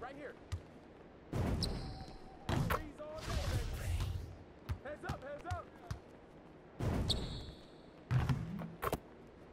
Right here.